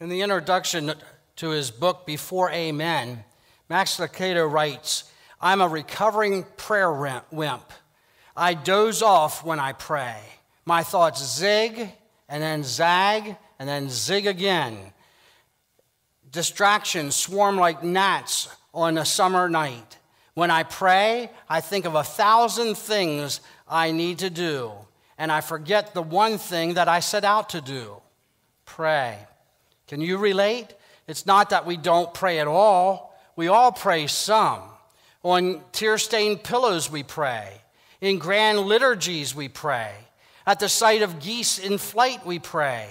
In the introduction to his book, Before Amen, Max Lucado writes I'm a recovering prayer wimp. I doze off when I pray. My thoughts zig and then zag and then zig again. Distractions swarm like gnats on a summer night. When I pray, I think of a thousand things I need to do, and I forget the one thing that I set out to do pray. Can you relate? It's not that we don't pray at all, we all pray some. On tear stained pillows, we pray. In grand liturgies, we pray. At the sight of geese in flight, we pray.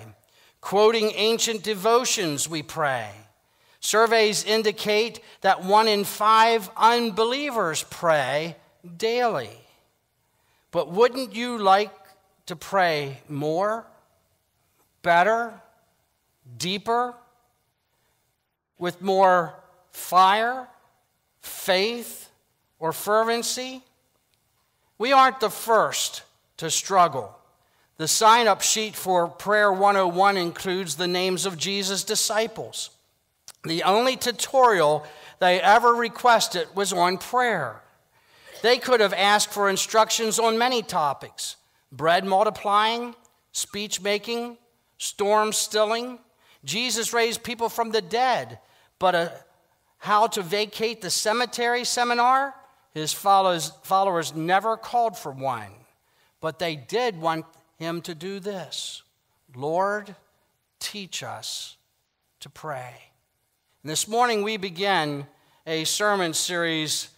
Quoting ancient devotions, we pray. Surveys indicate that one in five unbelievers pray daily. But wouldn't you like to pray more, better, deeper, with more fire, faith, or fervency? We aren't the first to struggle. The sign up sheet for Prayer 101 includes the names of Jesus' disciples. The only tutorial they ever requested was on prayer. They could have asked for instructions on many topics bread multiplying, speech making, storm stilling, Jesus raised people from the dead, but a, how to vacate the cemetery seminar, his followers, followers never called for one. But they did want him to do this Lord, teach us to pray. And this morning we begin a sermon series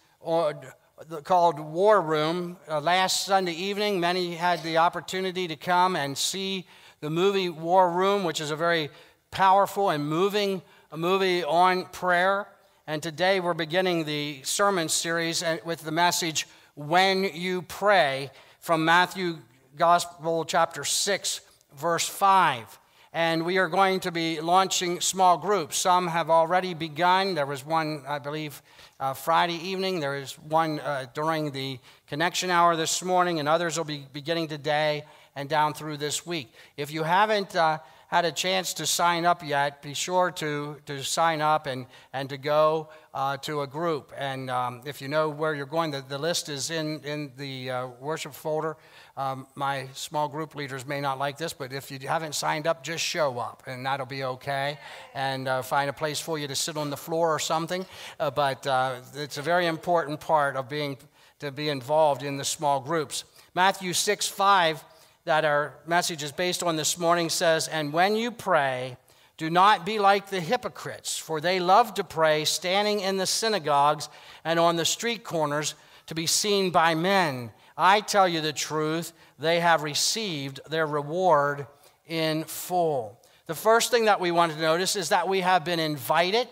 called War Room. Uh, last Sunday evening, many had the opportunity to come and see the movie War Room, which is a very powerful and moving movie on prayer. And today we're beginning the sermon series with the message, When You Pray, from Matthew Gospel, chapter 6, verse 5. And we are going to be launching small groups. Some have already begun. There was one, I believe, uh, Friday evening. There is one uh, during the connection hour this morning, and others will be beginning today and down through this week. If you haven't uh, had a chance to sign up yet, be sure to, to sign up and, and to go uh, to a group. And um, if you know where you're going, the, the list is in, in the uh, worship folder. Um, my small group leaders may not like this, but if you haven't signed up, just show up, and that'll be okay. And uh, find a place for you to sit on the floor or something. Uh, but uh, it's a very important part of being to be involved in the small groups. Matthew 6 5 that our message is based on this morning says, And when you pray, do not be like the hypocrites, for they love to pray standing in the synagogues and on the street corners to be seen by men. I tell you the truth, they have received their reward in full. The first thing that we want to notice is that we have been invited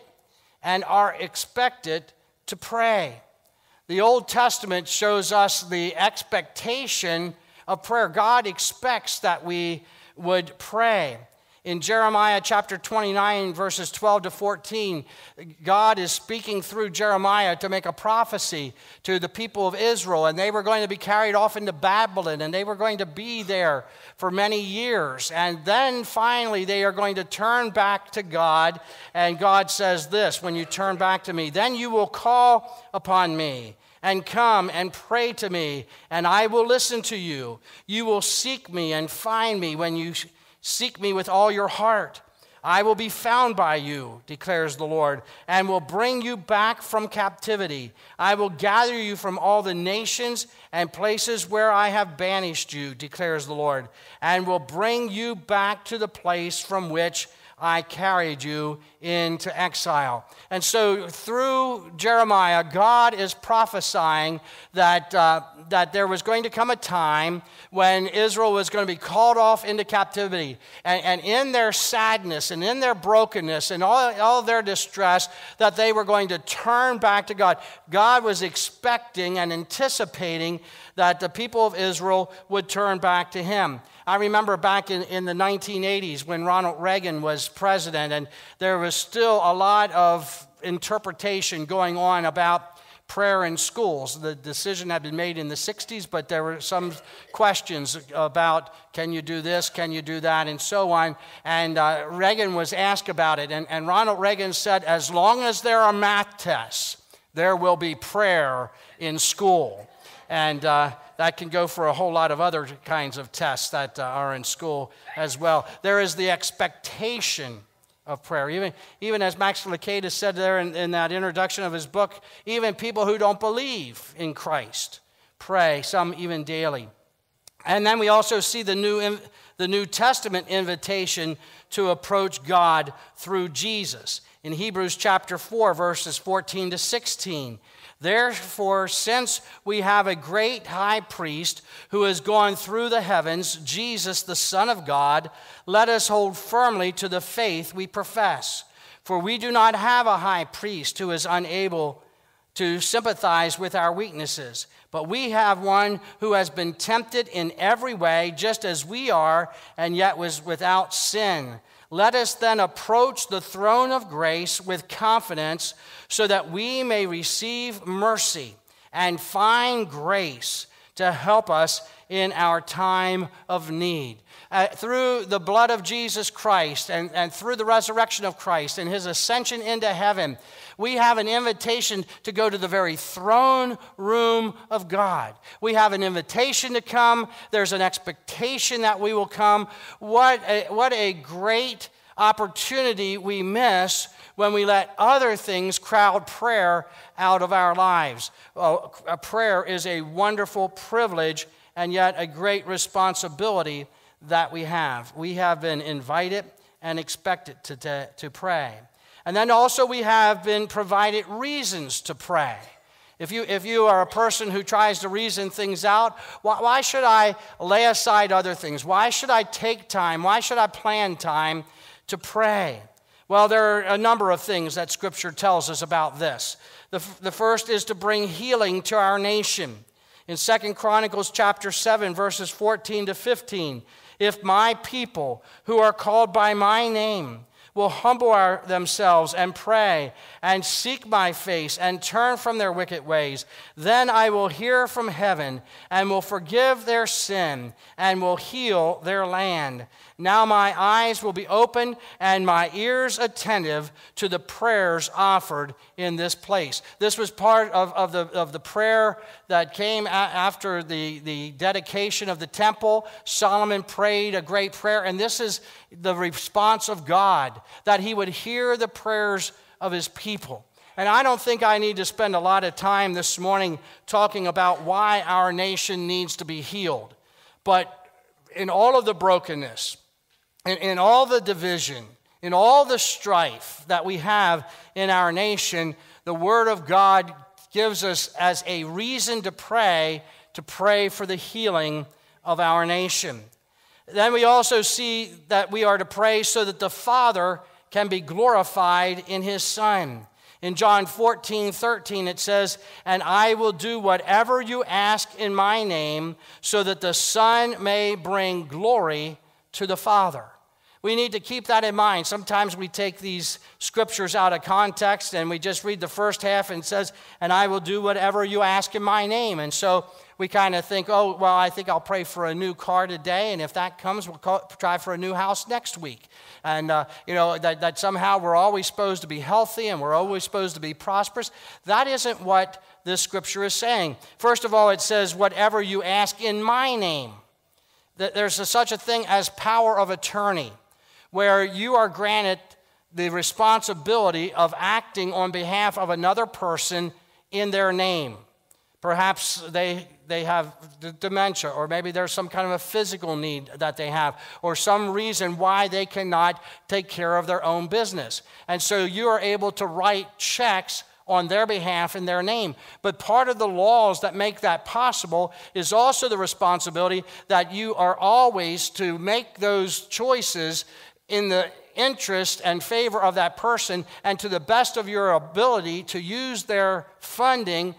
and are expected to pray. The Old Testament shows us the expectation of prayer. God expects that we would pray. In Jeremiah chapter 29, verses 12 to 14, God is speaking through Jeremiah to make a prophecy to the people of Israel, and they were going to be carried off into Babylon, and they were going to be there for many years. And then finally, they are going to turn back to God, and God says this When you turn back to me, then you will call upon me and come and pray to me, and I will listen to you. You will seek me and find me when you seek me with all your heart. I will be found by you, declares the Lord, and will bring you back from captivity. I will gather you from all the nations and places where I have banished you, declares the Lord, and will bring you back to the place from which I carried you into exile. And so, through Jeremiah, God is prophesying that, uh, that there was going to come a time when Israel was going to be called off into captivity. And, and in their sadness and in their brokenness and all, all their distress, that they were going to turn back to God. God was expecting and anticipating that the people of Israel would turn back to Him. I remember back in, in the 1980s when Ronald Reagan was president, and there was still a lot of interpretation going on about prayer in schools. The decision had been made in the 60s, but there were some questions about can you do this, can you do that, and so on. And uh, Reagan was asked about it, and, and Ronald Reagan said, as long as there are math tests, there will be prayer in school. And uh, that can go for a whole lot of other kinds of tests that uh, are in school as well. There is the expectation of prayer. Even, even as Max Lucado said there in, in that introduction of his book, even people who don't believe in Christ pray, some even daily. And then we also see the New, the New Testament invitation to approach God through Jesus. In Hebrews chapter 4, verses 14 to 16, Therefore, since we have a great high priest who has gone through the heavens, Jesus, the Son of God, let us hold firmly to the faith we profess. For we do not have a high priest who is unable to sympathize with our weaknesses, but we have one who has been tempted in every way, just as we are, and yet was without sin. Let us then approach the throne of grace with confidence so that we may receive mercy and find grace to help us in our time of need. Uh, through the blood of Jesus Christ and, and through the resurrection of Christ and his ascension into heaven, we have an invitation to go to the very throne room of God. We have an invitation to come. There's an expectation that we will come. What a, what a great opportunity we miss when we let other things crowd prayer out of our lives. Well, a prayer is a wonderful privilege and yet a great responsibility that we have. We have been invited and expected to, to, to pray. And then also, we have been provided reasons to pray. If you, if you are a person who tries to reason things out, why, why should I lay aside other things? Why should I take time? Why should I plan time to pray? Well, there are a number of things that Scripture tells us about this. The, the first is to bring healing to our nation. In Second Chronicles chapter 7, verses 14 to 15, if my people who are called by my name will humble our, themselves and pray and seek my face and turn from their wicked ways, then I will hear from heaven and will forgive their sin and will heal their land. Now my eyes will be open and my ears attentive to the prayers offered in this place. This was part of, of, the, of the prayer that came after the, the dedication of the temple. Solomon prayed a great prayer, and this is the response of God that he would hear the prayers of his people. And I don't think I need to spend a lot of time this morning talking about why our nation needs to be healed. But in all of the brokenness, in, in all the division, in all the strife that we have in our nation, the Word of God gives us as a reason to pray, to pray for the healing of our nation. Then we also see that we are to pray so that the Father can be glorified in His Son. In John 14, 13, it says, And I will do whatever you ask in my name, so that the Son may bring glory to the Father. We need to keep that in mind. Sometimes we take these scriptures out of context and we just read the first half and says, And I will do whatever you ask in my name. And so we kind of think, Oh, well, I think I'll pray for a new car today. And if that comes, we'll call, try for a new house next week. And, uh, you know, that, that somehow we're always supposed to be healthy and we're always supposed to be prosperous. That isn't what this scripture is saying. First of all, it says, Whatever you ask in my name. There's a, such a thing as power of attorney where you are granted the responsibility of acting on behalf of another person in their name. Perhaps they, they have dementia, or maybe there's some kind of a physical need that they have, or some reason why they cannot take care of their own business. And so you are able to write checks on their behalf in their name. But part of the laws that make that possible is also the responsibility that you are always to make those choices in the interest and favor of that person and to the best of your ability to use their funding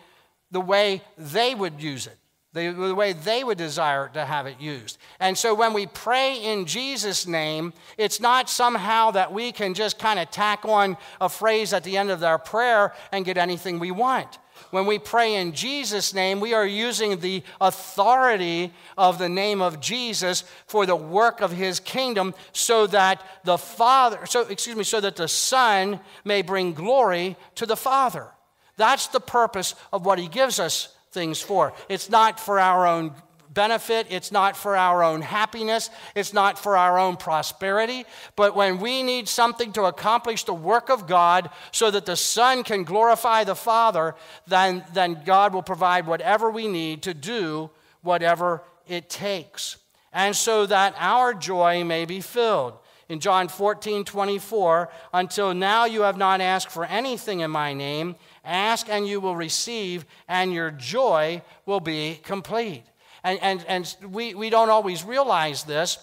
the way they would use it, the, the, way they would desire to have it used. And so when we pray in Jesus' name, it's not somehow that we can just kind of tack on a phrase at the end of our prayer and get anything we want. When we pray in Jesus' name, we are using the authority of the name of Jesus for the work of his kingdom so that the Father, so excuse me, so that the Son may bring glory to the Father. That's the purpose of what he gives us things for. It's not for our own benefit, it's not for our own happiness, it's not for our own prosperity. But when we need something to accomplish the work of God so that the Son can glorify the Father, then, then God will provide whatever we need to do whatever it takes. And so that our joy may be filled. In John 14, 24, until now you have not asked for anything in my name. Ask and you will receive, and your joy will be complete. And, and, and we, we don't always realize this,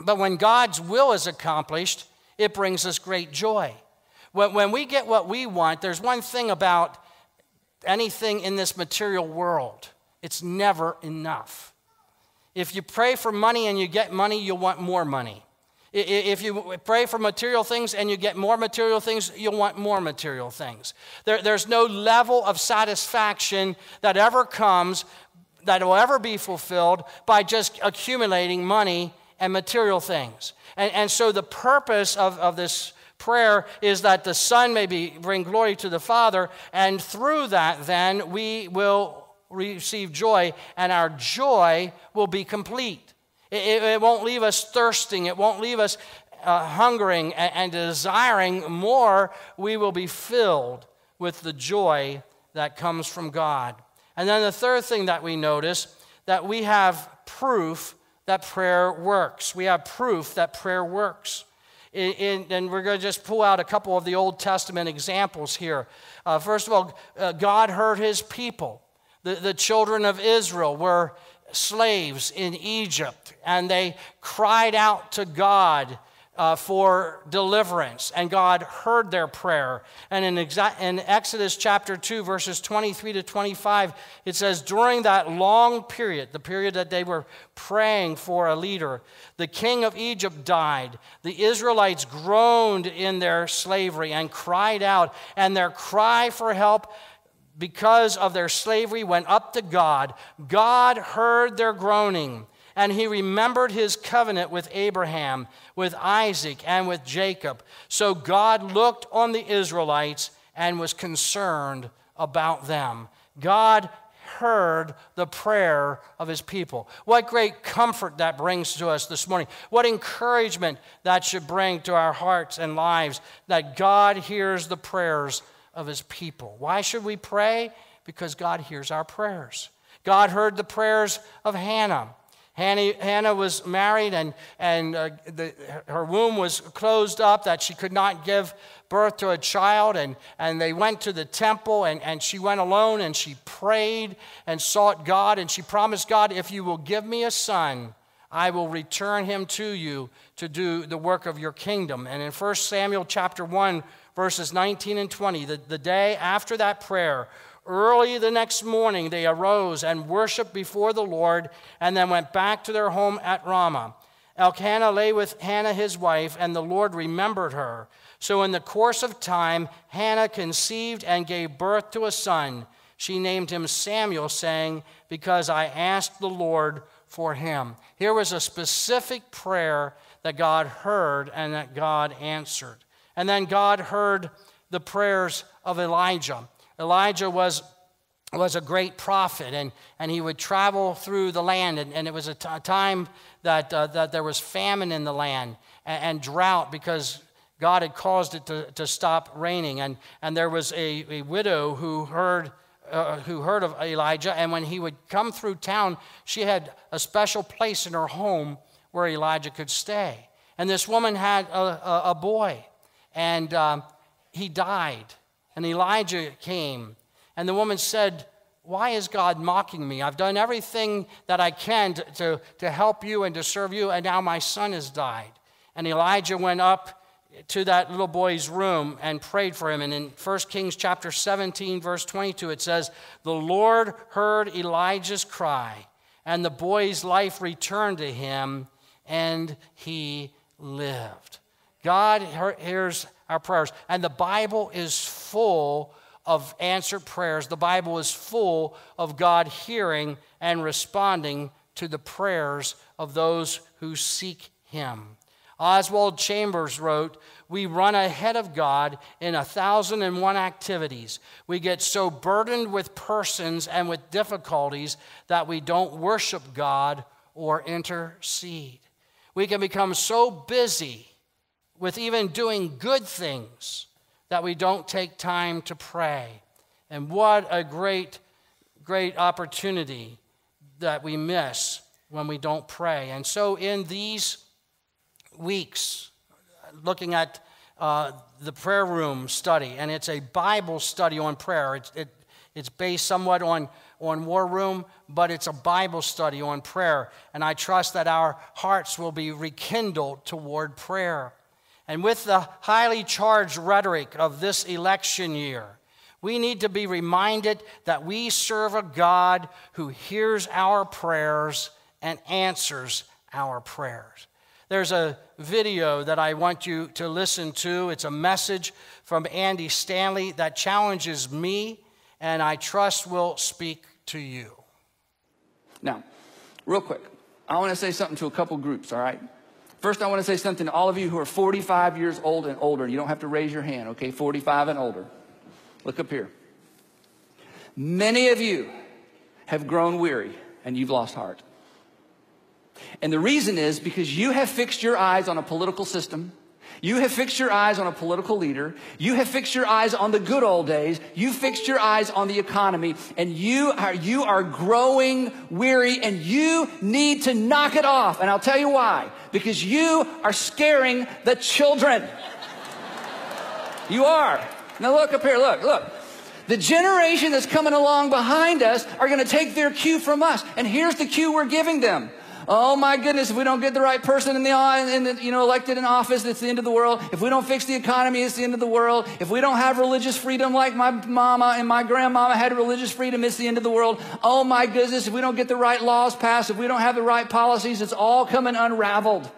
but when God's will is accomplished, it brings us great joy. When, when we get what we want, there's one thing about anything in this material world it's never enough. If you pray for money and you get money, you'll want more money. If you pray for material things and you get more material things, you'll want more material things. There, there's no level of satisfaction that ever comes that will ever be fulfilled by just accumulating money and material things. And, and so the purpose of, of this prayer is that the Son may be, bring glory to the Father, and through that, then, we will receive joy, and our joy will be complete. It, it won't leave us thirsting, it won't leave us uh, hungering and, and desiring more. We will be filled with the joy that comes from God. And then the third thing that we notice that we have proof that prayer works. We have proof that prayer works. In, in, and we're going to just pull out a couple of the Old Testament examples here. Uh, first of all, uh, God heard his people. The, the children of Israel were slaves in Egypt, and they cried out to God uh, for deliverance, and God heard their prayer. And in, exa- in Exodus chapter 2, verses 23 to 25, it says, During that long period, the period that they were praying for a leader, the king of Egypt died. The Israelites groaned in their slavery and cried out, and their cry for help because of their slavery went up to God. God heard their groaning and he remembered his covenant with Abraham, with Isaac, and with Jacob. So God looked on the Israelites and was concerned about them. God heard the prayer of his people. What great comfort that brings to us this morning. What encouragement that should bring to our hearts and lives that God hears the prayers of his people. Why should we pray? Because God hears our prayers. God heard the prayers of Hannah. Hannah, was married and, and uh, the, her womb was closed up, that she could not give birth to a child. And, and they went to the temple and, and she went alone and she prayed and sought God. And she promised God, if you will give me a son, I will return him to you to do the work of your kingdom. And in 1 Samuel chapter 1, verses 19 and 20, the, the day after that prayer, Early the next morning, they arose and worshiped before the Lord and then went back to their home at Ramah. Elkanah lay with Hannah his wife, and the Lord remembered her. So, in the course of time, Hannah conceived and gave birth to a son. She named him Samuel, saying, Because I asked the Lord for him. Here was a specific prayer that God heard and that God answered. And then God heard the prayers of Elijah. Elijah was, was a great prophet, and, and he would travel through the land, and, and it was a, time that, uh, that there was famine in the land and, and, drought because God had caused it to, to stop raining. And, and there was a, a widow who heard, uh, who heard of Elijah, and when he would come through town, she had a special place in her home where Elijah could stay. And this woman had a, a, a boy, and um, he died. And Elijah came, and the woman said, Why is God mocking me? I've done everything that I can to, to, to help you and to serve you, and now my son has died. And Elijah went up to that little boy's room and prayed for him. And in 1 Kings chapter 17, verse 22, it says, The Lord heard Elijah's cry, and the boy's life returned to him, and he lived. God hears our prayers. And the Bible is full of answered prayers. The Bible is full of God hearing and responding to the prayers of those who seek Him. Oswald Chambers wrote, We run ahead of God in a thousand and one activities. We get so burdened with persons and with difficulties that we don't worship God or intercede. We can become so busy with even doing good things that we don't take time to pray. And what a great, great opportunity that we miss when we don't pray. And so, in these weeks, looking at uh, the prayer room study, and it's a Bible study on prayer. It's, it, it's based somewhat on, on War Room, but it's a Bible study on prayer. And I trust that our hearts will be rekindled toward prayer. And with the highly charged rhetoric of this election year, we need to be reminded that we serve a God who hears our prayers and answers our prayers. There's a video that I want you to listen to. It's a message from Andy Stanley that challenges me and I trust will speak to you. Now, real quick, I want to say something to a couple groups, all right? First, I want to say something to all of you who are 45 years old and older. You don't have to raise your hand, okay? 45 and older. Look up here. Many of you have grown weary and you've lost heart. And the reason is because you have fixed your eyes on a political system. You have fixed your eyes on a political leader. You have fixed your eyes on the good old days. You fixed your eyes on the economy and you are, you are growing weary and you need to knock it off. And I'll tell you why. Because you are scaring the children. You are. Now look up here. Look, look. The generation that's coming along behind us are going to take their cue from us. And here's the cue we're giving them. Oh my goodness, if we don't get the right person in the, in the, you know, elected in office, it's the end of the world. If we don't fix the economy, it's the end of the world. If we don't have religious freedom like my mama and my grandmama had religious freedom, it's the end of the world. Oh my goodness, if we don't get the right laws passed, if we don't have the right policies, it's all coming unraveled.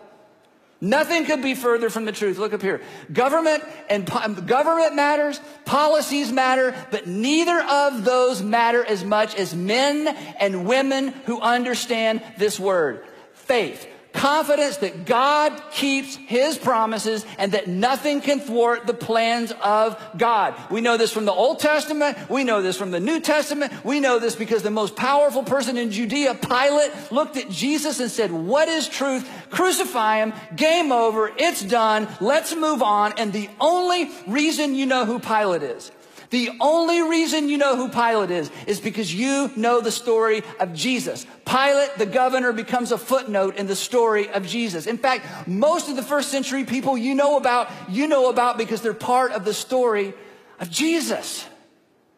Nothing could be further from the truth. Look up here. Government and government matters, policies matter, but neither of those matter as much as men and women who understand this word. Faith confidence that God keeps his promises and that nothing can thwart the plans of God. We know this from the Old Testament. We know this from the New Testament. We know this because the most powerful person in Judea, Pilate, looked at Jesus and said, what is truth? Crucify him. Game over. It's done. Let's move on. And the only reason you know who Pilate is the only reason you know who Pilate is, is because you know the story of Jesus. Pilate, the governor, becomes a footnote in the story of Jesus. In fact, most of the first century people you know about, you know about because they're part of the story of Jesus.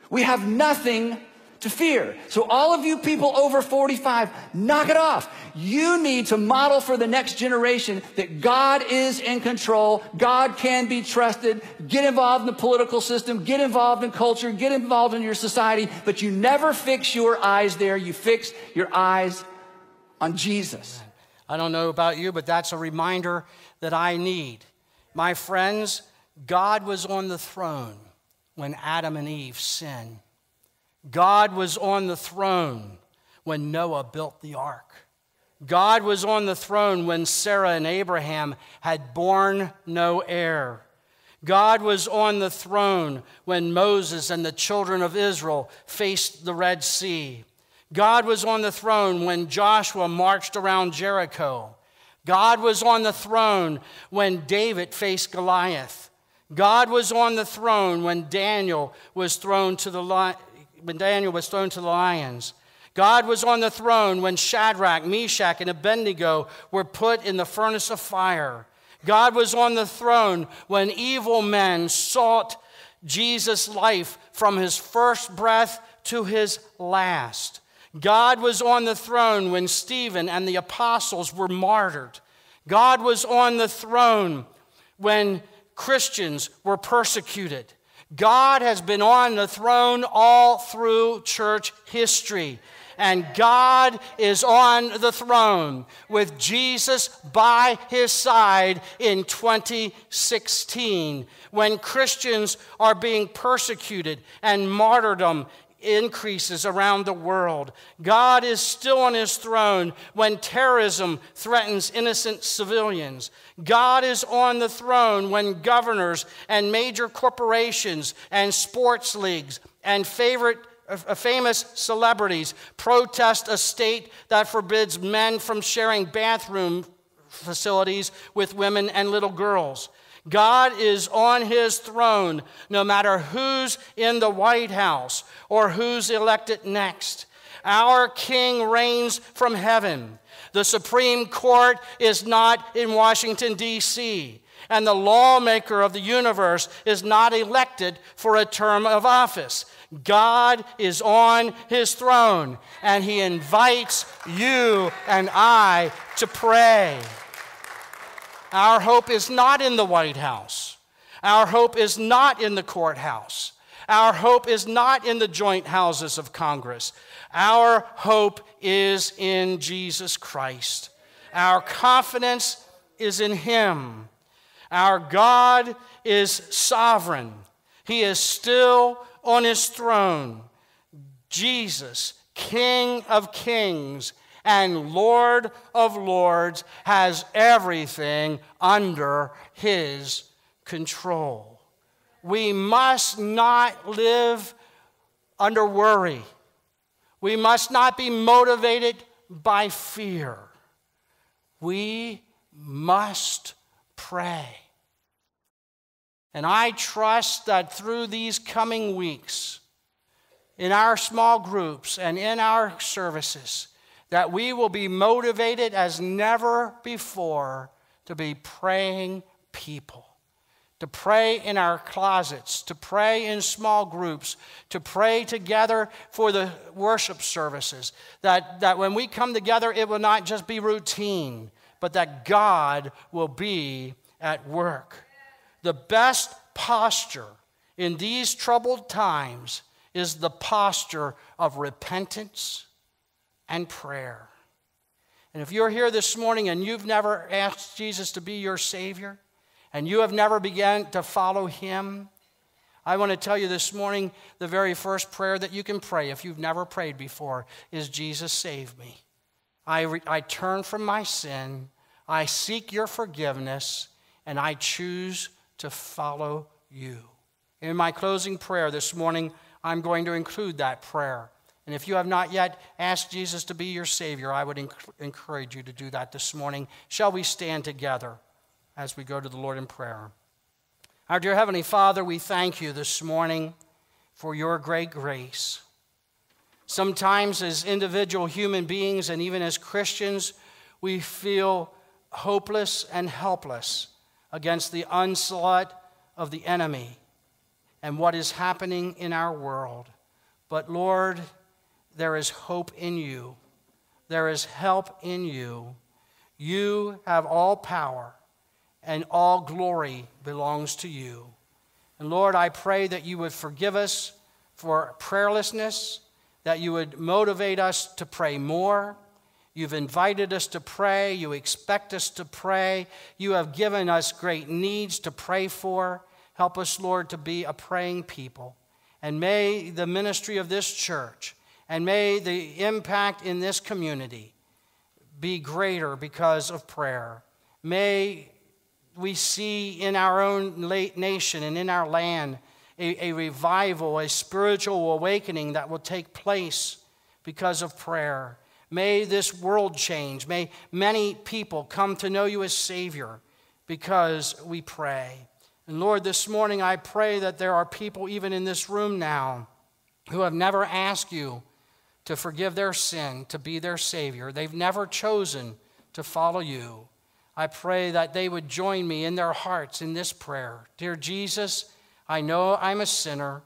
We have nothing to fear. So all of you people over 45, knock it off. You need to model for the next generation that God is in control. God can be trusted. Get involved in the political system. Get involved in culture. Get involved in your society. But you never fix your eyes there. You fix your eyes on Jesus. I don't know about you, but that's a reminder that I need. My friends, God was on the throne when Adam and Eve sinned. God was on the throne when Noah built the ark. God was on the throne when Sarah and Abraham had borne no heir. God was on the throne when Moses and the children of Israel faced the Red Sea. God was on the throne when Joshua marched around Jericho. God was on the throne when David faced Goliath. God was on the throne when Daniel was thrown to the when Daniel was thrown to the lions. God was on the throne when Shadrach, Meshach, and Abednego were put in the furnace of fire. God was on the throne when evil men sought Jesus' life from his first breath to his last. God was on the throne when Stephen and the apostles were martyred. God was on the throne when Christians were persecuted. God has been on the throne all through church history. And God is on the throne with Jesus by his side in 2016 when Christians are being persecuted and martyrdom increases around the world. God is still on his throne when terrorism threatens innocent civilians. God is on the throne when governors and major corporations and sports leagues and favorite uh, famous celebrities protest a state that forbids men from sharing bathroom facilities with women and little girls. God is on his throne no matter who's in the White House or who's elected next. Our king reigns from heaven. The Supreme Court is not in Washington, D.C., and the lawmaker of the universe is not elected for a term of office. God is on his throne, and he invites you and I to pray. Our hope is not in the White House. Our hope is not in the courthouse. Our hope is not in the joint houses of Congress. Our hope is in Jesus Christ. Our confidence is in Him. Our God is sovereign, He is still on His throne. Jesus, King of kings and Lord of Lords has everything under his control. We must not live under worry. We must not be motivated by fear. We must pray. And I trust that through these coming weeks, in our small groups and in our services, that we will be motivated as never before to be praying people. To pray in our closets, to pray in small groups, to pray together for the worship services. That, that when we come together, it will not just be routine, but that God will be at work. The best posture in these troubled times is the posture of repentance and prayer. And if you're here this morning and you've never asked Jesus to be your Savior, and you have never begun to follow Him, I want to tell you this morning the very first prayer that you can pray if you've never prayed before is Jesus, save me. I, I turn from my sin, I seek your forgiveness, and I choose to follow you. In my closing prayer this morning, I'm going to include that prayer. And if you have not yet asked Jesus to be your Savior, I would encourage you to do that this morning. Shall we stand together as we go to the Lord in prayer? Our dear Heavenly Father, we thank you this morning for your great grace. Sometimes, as individual human beings and even as Christians, we feel hopeless and helpless against the onslaught of the enemy and what is happening in our world. But Lord, there is hope in you, there is help in you. You have all power, and all glory belongs to you. And Lord, I pray that you would forgive us for prayerlessness, that you would motivate us to pray more. You've invited us to pray. You expect us to pray. You have given us great needs to pray for. Help us, Lord, to be a praying people. And may the ministry of this church and may the impact in this community be greater because of prayer. May we see in our own nation and in our land a, a, revival, a spiritual awakening that will take place because of prayer. May this world change. May many people come to know you as Savior because we pray. And Lord, this morning I pray that there are people even in this room now who have never asked you to forgive their sin, to be their Savior. They've never chosen to follow you. I pray that they would join me in their hearts in this prayer. Dear Jesus, I know I'm a sinner.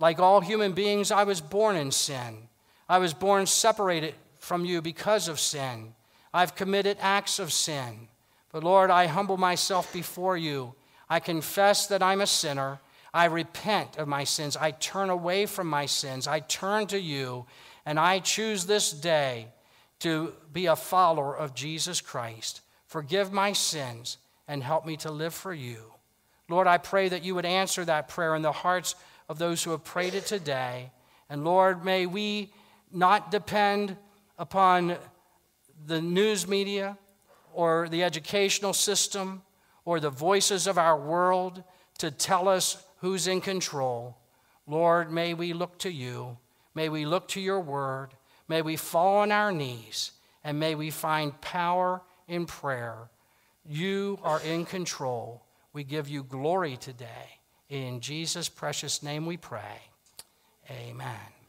Like all human beings, I was born in sin. I was born separated from you because of sin. I've committed acts of sin. But Lord, I humble myself before you. I confess that I'm a sinner. I repent of my sins. I turn away from my sins. I turn to you And I choose this day to be a follower of Jesus Christ. Forgive my sins and help me to live for you. Lord, I pray that you would answer that prayer in the hearts of those who have prayed it today. And Lord, may we not depend upon the news media or the educational system or the voices of our world to tell us who's in control. Lord, may we look to you. May we look to your word. May we fall on our knees and may we find power in prayer. You are in control. We give you glory today. In Jesus' precious name we pray. Amen.